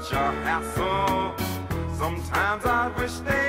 such a hassle. Sometimes I wish they